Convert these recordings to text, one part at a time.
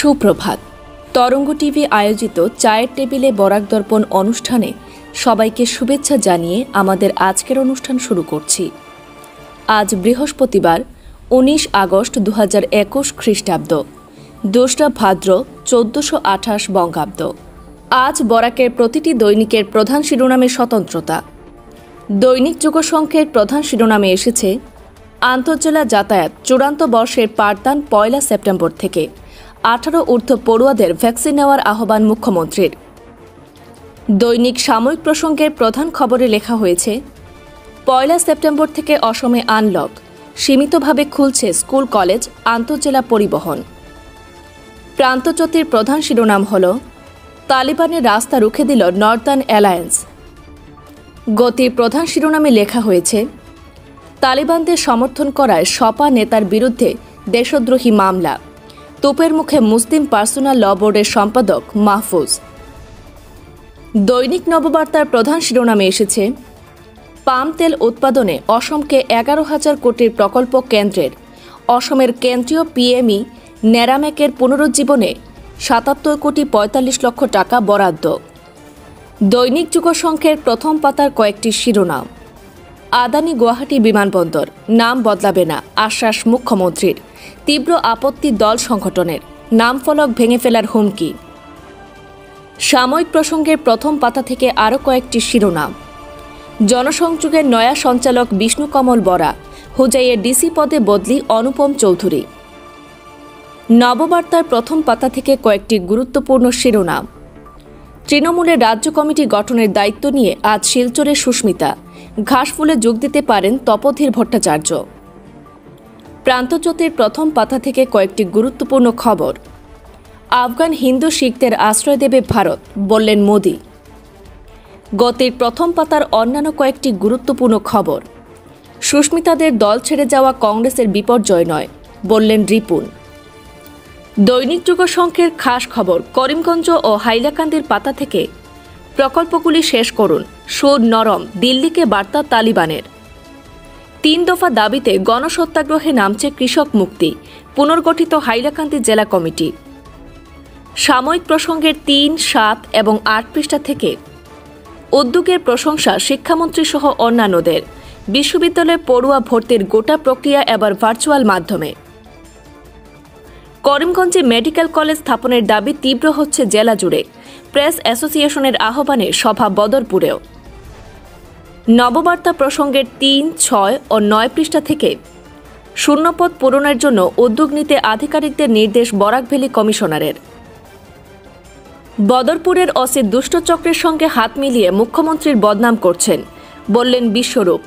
সুপ্রভাত। তরঙ্গ টিভি আয়োজিত চায়ের টেবিলে বরাক দর্পণ অনুষ্ঠানে সবাইকে শুভেচ্ছা জানিয়ে আমাদের আজকের অনুষ্ঠান শুরু করছি। আজ বৃহস্পতিবার, উনিশ আগস্ট দু হাজার একুশ খ্রিস্টাব্দ। দোসরা ভাদ্র চোদ্দশো আঠাশ বঙ্গাব্দ। আজ বরাকের প্রতিটি দৈনিকের প্রধান শিরোনামে স্বতন্ত্রতা। দৈনিক যুগসংখ্যের প্রধান শিরোনামে এসেছে আন্তর্জেলা যাতায়াত চূড়ান্ত বর্ষের পাঠদান পয়লা সেপ্টেম্বর থেকে। আঠারো ঊর্ধ্ব পড়ুয়াদের ভ্যাকসিন নেওয়ার আহ্বান মুখ্যমন্ত্রীর। দৈনিক সাময়িক প্রসঙ্গের প্রধান খবরে লেখা হয়েছে, পয়লা সেপ্টেম্বর থেকে অসমে আনলক, সীমিতভাবে খুলছে স্কুল, কলেজ, আন্তঃজেলা পরিবহন। প্রান্তজ্যোতির প্রধান শিরোনাম হল, তালিবানের রাস্তা রুখে দিল নর্দার্ন অ্যালায়েন্স। গতির প্রধান শিরোনামে লেখা হয়েছে, তালিবানদের সমর্থন করায় সপা নেতার বিরুদ্ধে দেশদ্রোহী মামলা। তোপের মুখে মুসলিম পার্সোনাল ল বোর্ডের সম্পাদক মাহফুজ। দৈনিক নববার্তার প্রধান শিরোনামে এসেছে, পাম তেল উৎপাদনে অসমকে এগারো হাজার কোটির প্রকল্প কেন্দ্রের। অসমের কেন্দ্রীয় পিএমই ন্যারামেকের পুনরুজ্জীবনে সাতাত্তর কোটি পঁয়তাল্লিশ লক্ষ টাকা বরাদ্দ। দৈনিক যুগসংখ্যের প্রথম পাতার কয়েকটি শিরোনাম। আদানি গুয়াহাটি বিমানবন্দর, নাম বদলাবে না, আশ্বাস মুখ্যমন্ত্রীর। তীব্র আপত্তি দল সংগঠনের। নাম ফলক ভেঙে ফেলার হুমকি। সাময়িক প্রসঙ্গের প্রথম পাতা থেকে আরও কয়েকটি শিরোনাম। জনসংযোগের নয়া সঞ্চালক বিষ্ণুকমল বরা, হুজাইয়ের ডিসি পদে বদলি অনুপম চৌধুরী। নববার্তার প্রথম পাতা থেকে কয়েকটি গুরুত্বপূর্ণ শিরোনাম। তৃণমূলের রাজ্য কমিটি গঠনের দায়িত্ব নিয়ে আজ শিলচরে সুস্মিতা। ঘাসফুলে যোগ দিতে পারেন তপধীর ভট্টাচার্য। প্রান্তজ্যোতির প্রথম পাতা থেকে কয়েকটি গুরুত্বপূর্ণ খবর। আফগান হিন্দু শিখদের আশ্রয় দেবে ভারত, বললেন মোদি। গতির প্রথম পাতার অন্যান্য কয়েকটি গুরুত্বপূর্ণ খবর। সুস্মিতাদের দল ছেড়ে যাওয়া কংগ্রেসের বিপর্যয় নয়, বললেন রিপুন। দৈনিক যুগসংখ্যের খাস খবর, করিমগঞ্জ ও হাইলাকান্দির পাতা থেকে। প্রকল্পগুলি শেষ করুন সুর নরম, দিল্লিকে বার্তা তালিবানের। তিন দফা দাবিতে গণসত্যাগ্রহে নামছে কৃষক মুক্তি, পুনর্গঠিত হাইলাকান্দি জেলা কমিটি। সাময়িক প্রসঙ্গের তিন, সাত এবং আট পৃষ্ঠা থেকে উদ্যোগের প্রশংসা শিক্ষামন্ত্রী সহ অন্যান্যদের। বিশ্ববিদ্যালয়ে পড়ুয়া ভর্তির গোটা প্রক্রিয়া এবার ভার্চুয়াল মাধ্যমে। করিমগঞ্জে মেডিকেল কলেজ স্থাপনের দাবি তীব্র হচ্ছে জেলা জুড়ে। প্রেস অ্যাসোসিয়েশনের আহ্বানে সভা বদরপুরেও। নববার্তা প্রসঙ্গের তিন, ছয় ও নয় পৃষ্ঠা থেকে শূন্যপদ পূরণের জন্য উদ্যোগ নিতে আধিকারিকদের নির্দেশ বরাকভেলি কমিশনারের। বদরপুরের অসিত দুষ্টচক্রের সঙ্গে হাত মিলিয়ে মুখ্যমন্ত্রীর বদনাম করছেন, বললেন বিশ্বরূপ।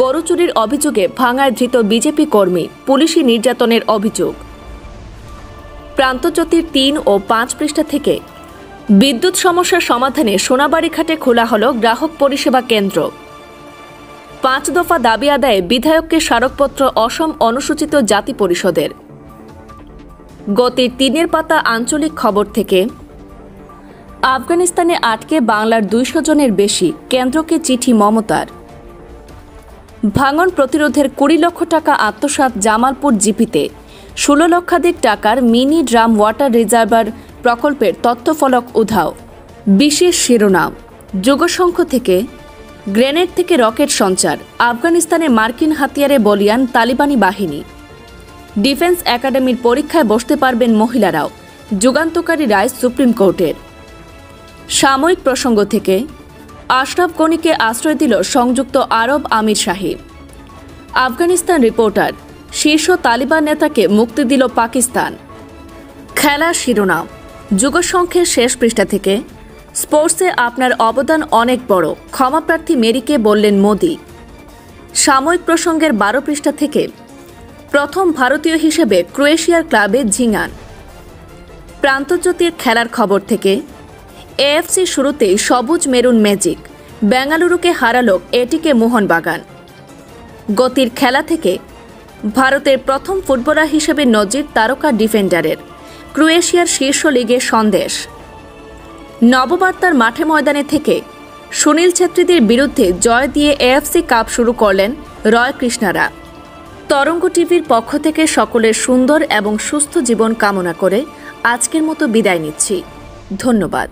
গরু চুরির অভিযোগে ভাঙায় ধৃত বিজেপি কর্মী, পুলিশি নির্যাতনের অভিযোগ। প্রান্তজ্যোতির তিন ও পাঁচ পৃষ্ঠা থেকে বিদ্যুৎ সমস্যার সমাধানে সোনাবাড়িঘাটে খোলা হল গ্রাহক পরিষেবা কেন্দ্র। পাঁচ দফা দাবি আদায়ে বিধায়ককে স্মারকপত্র অসম অনুসূচিত জাতি পরিষদের। গতির তিনের পাতা আঞ্চলিক খবর থেকে, আফগানিস্তানে আটকে বাংলার দুইশো জনের বেশি কেন্দ্রকে চিঠি মমতার। ভাঙন প্রতিরোধের কুড়ি লক্ষ টাকা আত্মসাত জামালপুর জিপিতে, ষোলো লক্ষাধিক টাকার মিনি ড্রাম ওয়াটার রিজার্ভার প্রকল্পের তথ্যফলক উধাও। বিশেষ শিরোনাম যুগসংখ্য থেকে গ্রেনেড থেকে রকেট সঞ্চার, আফগানিস্তানে মার্কিন হাতিয়ারে বলিয়ান তালিবানি বাহিনী। ডিফেন্স একাডেমির পরীক্ষায় বসতে পারবেন মহিলারাও, যুগান্তকারী রায় সুপ্রিম কোর্টের। সাময়িক প্রসঙ্গ থেকে, আশরাফ গনিকে আশ্রয় দিল সংযুক্ত আরব আমির সাহিব আফগানিস্তান রিপোর্টার, শীর্ষ তালিবান নেতাকে মুক্তি দিল পাকিস্তান। খেলার শিরোনাম যুগসংখ্যের শেষ পৃষ্ঠা থেকে স্পোর্টসে আপনার অবদান অনেক বড়। ক্ষমাপ্রার্থী মেরিকে বললেন মোদি। সাময়িক প্রসঙ্গের বারো পৃষ্ঠা থেকে, প্রথম ভারতীয় হিসেবে ক্রোয়েশিয়ার ক্লাবে ঝিঙান প্রান্তজ্যোতির খেলার খবর থেকে, এএফসি শুরুতেই সবুজ মেরুন ম্যাজিক, বেঙ্গালুরুকে হারালো এটিকে মোহনবাগান। গতির খেলা থেকে, ভারতের প্রথম ফুটবলার হিসেবে নজির তারকা ডিফেন্ডারের, ক্রোয়েশিয়ার শীর্ষ লিগে সন্দেশ। নববার্তার মাঠে ময়দানে থেকে সুনীল ছেত্রীদের বিরুদ্ধে জয় দিয়ে এএফসি কাপ শুরু করলেন রয় কৃষ্ণারা। তরঙ্গ টিভির পক্ষ থেকে সকলের সুন্দর এবং সুস্থ জীবন কামনা করে আজকের মতো বিদায় নিচ্ছি। ধন্যবাদ।